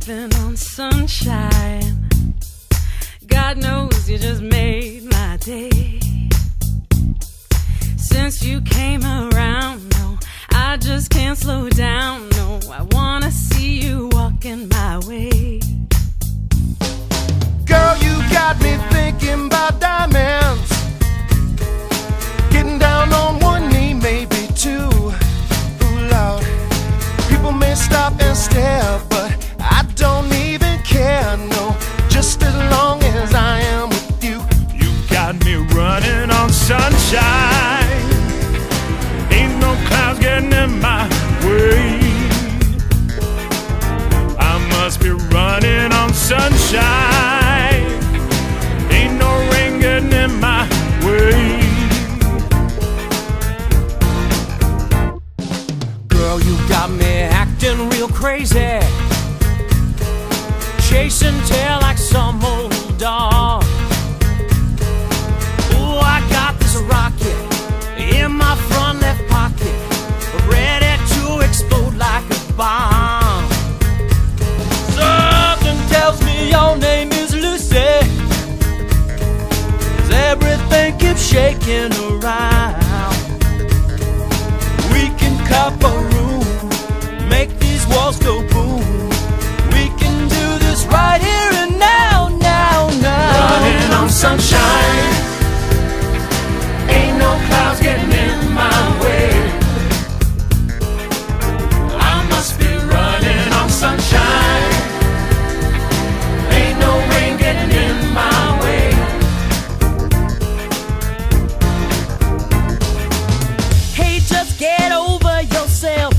sipping on sunshine. God knows you just made my day. Since you came around, no, I just can't slow down. No, I wanna see you walking my way. Girl, you got me acting real crazy. Chasing tail like some old dog. Ooh, I got this rocket in my front left pocket, ready to explode like a bomb. Something tells me your name is Lucy. 'Cause everything keeps shaking around. Walls go boom. We can do this right here and now, now, now. Running on sunshine. Ain't no clouds getting in my way. I must be running on sunshine. Ain't no rain getting in my way. Hey, just get over yourself.